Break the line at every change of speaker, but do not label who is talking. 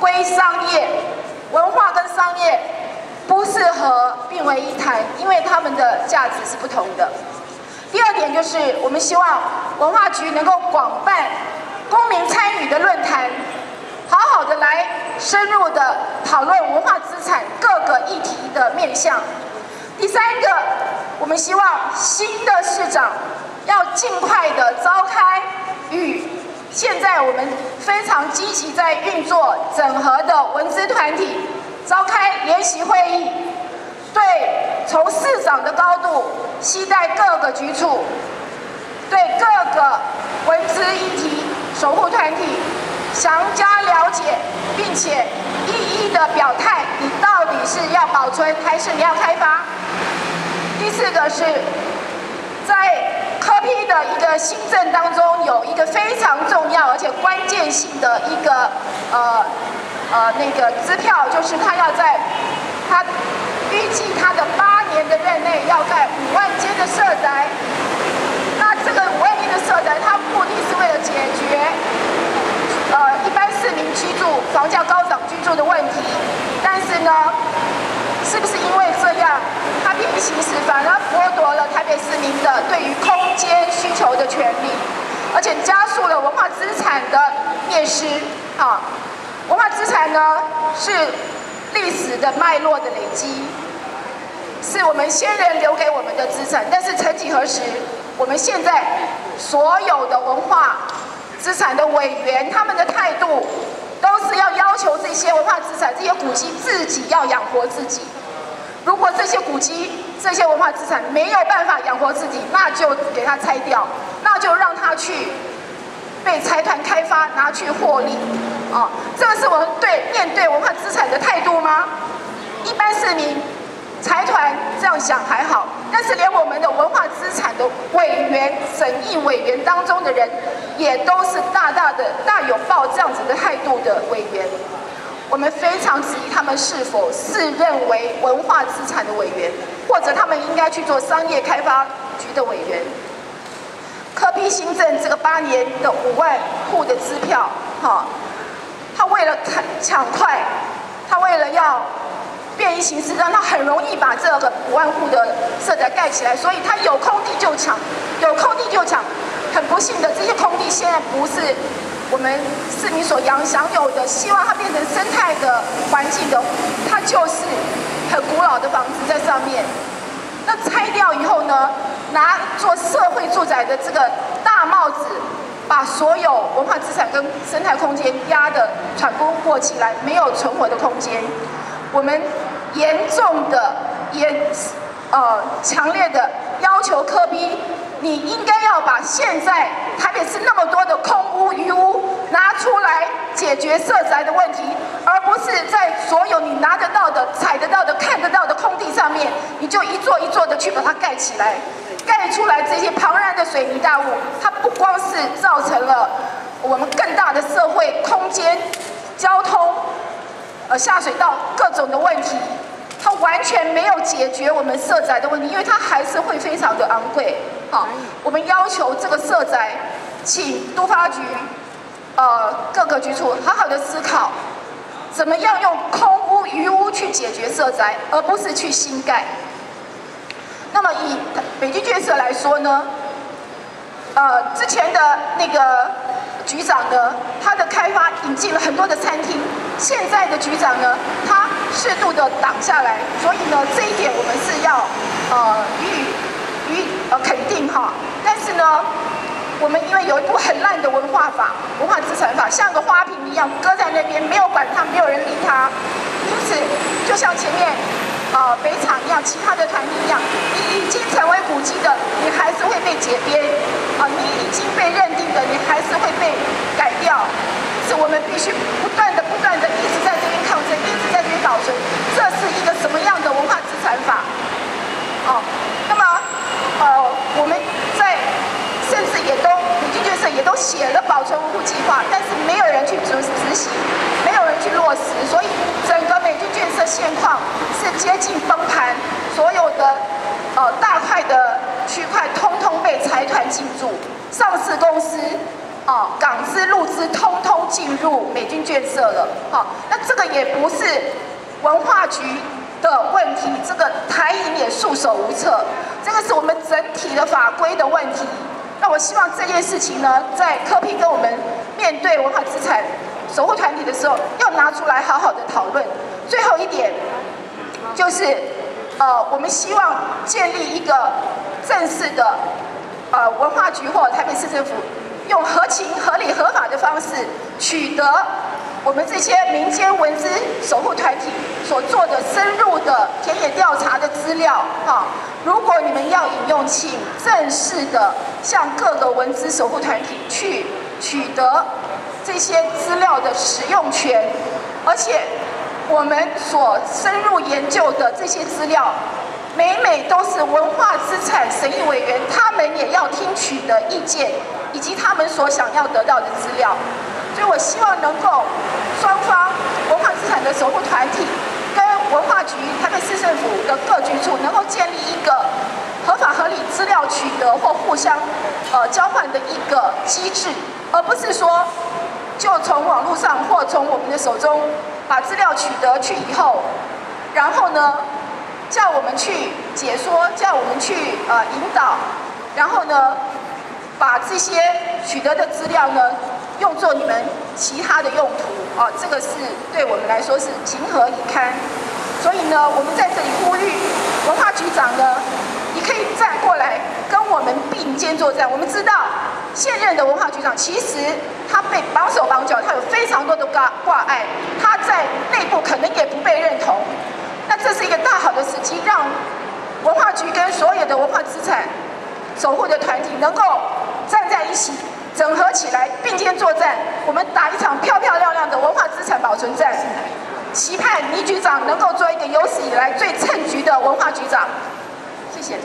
归商业，文化跟商业不适合并为一谈，因为他们的价值是不同的。第二点就是，我们希望文化局能够广办公民参与的论坛，好好的来深入的讨论文化资产各个议题的面向。第三个，我们希望新的市长要尽快的召开与现在我们非常积极在运作整合的文资团体召开联席会议，对从市长的高度。期待各个局处对各个文资议题守护团体详加了解，并且一一的表态，你到底是要保存还是你要开发？第四个是在一个新政当中，有一个非常重要而且关键性的一个呃呃那个支票，就是他要在他预计他的八。年的任内要盖五万间的社宅，那这个五万间的社宅，它目的是为了解决呃一般市民居住房价高涨居住的问题。但是呢，是不是因为这样，它便于行使，反而剥夺了台北市民的对于空间需求的权利，而且加速了文化资产的灭失？啊，文化资产呢是历史的脉络的累积。是我们先人留给我们的资产，但是曾几何时，我们现在所有的文化资产的委员，他们的态度都是要要求这些文化资产、这些古迹自己要养活自己。如果这些古迹、这些文化资产没有办法养活自己，那就给它拆掉，就让它去被财团开发，拿去获利。啊，这个是我们对面对文化资产的态度吗？一般市民。财团这样想还好，但是连我们的文化资产的委员、审议委员当中的人，也都是大大的、大有抱这样子的态度的委员。我们非常质疑他们是否是认为文化资产的委员，或者他们应该去做商业开发局的委员。科批新政这个八年的五万户的支票，哈，他为了抢抢快，他为了要。便于行事，让他很容易把这个五万户的社宅盖起来，所以他有空地就抢，有空地就抢。很不幸的，这些空地现在不是我们市民所享享有的，希望它变成生态的环境的，它就是很古老的房子在上面。那拆掉以后呢，拿做社会住宅的这个大帽子，把所有文化资产跟生态空间压得喘不过气来，没有存活的空间。我们严重的、严呃强烈的要求科比，你应该要把现在台北市那么多的空屋余屋拿出来解决社宅的问题，而不是在所有你拿得到的、踩得到的、看得到的空地上面，你就一座一座的去把它盖起来，盖出来这些庞然的水泥大物，它不光是造成了我们更大的社会空间、交通。呃，下水道各种的问题，它完全没有解决我们社宅的问题，因为它还是会非常的昂贵。好，我们要求这个社宅，请都发局，呃，各个局处好好的思考，怎么样用空屋余屋去解决社宅，而不是去新盖。那么以北京建设来说呢，呃，之前的那个。局长呢，他的开发引进了很多的餐厅。现在的局长呢，他适度的挡下来，所以呢，这一点我们是要呃予予呃肯定哈。但是呢，我们因为有一部很烂的文化法、文化资产法，像个花瓶一样搁在那边，没有管它，没有人理它。因此，就像前面呃北厂一样，其他的团体一样，你已经成为古迹的，你还是会被解编啊，你已经被认定的，你还是会被。改掉，是我们必须不断的、不断的一直在这边抗争，一直在这边保存。这是一个什么样的文化资产法？哦，那么，呃，我们在甚至也都北京建设也都写了保存文物计划，但是没有人去执执行，去落实，所以整个美军建设现况是接近崩盘，所有的呃大块的区块通通被财团进驻，上市公司。啊，港资、陆资通通进入美军建设了。好，那这个也不是文化局的问题，这个台银也束手无策，这个是我们整体的法规的问题。那我希望这件事情呢，在科批跟我们面对文化资产守护团体的时候，要拿出来好好的讨论。最后一点，就是，呃，我们希望建立一个正式的，呃，文化局或台北市政府，用合情、合理、合法的方式取得我们这些民间文资守护团体所做的深入的田野调查的资料，哈。如果你们要引用，请正式的向各个文资守护团体去取得这些资料的使用权，而且我们所深入研究的这些资料，每每都是文化资产审议委员他们也要听取的意见，以及他们所想要得到的资料。所以我希望能够双方文化资产的守护团体跟。文化局、台北市政府的各局处能够建立一个合法合理资料取得或互相呃交换的一个机制，而不是说就从网络上或从我们的手中把资料取得去以后，然后呢叫我们去解说，叫我们去呃引导，然后呢把这些取得的资料呢用作你们其他的用途啊，这个是对我们来说是情何以堪。所以呢，我们在这里呼吁文化局长呢，你可以站过来跟我们并肩作战。我们知道现任的文化局长其实他被绑手绑脚，他有非常多的挂挂碍，他在内部可能也不被认同。那这是一个大好的时机，让文化局跟所有的文化资产守护的团体能够站在一起，整合起来并肩作战。我们打一场漂漂亮亮的文化资产保存战。期盼倪局长能够做一个有史以来最称职的文化局长，谢谢。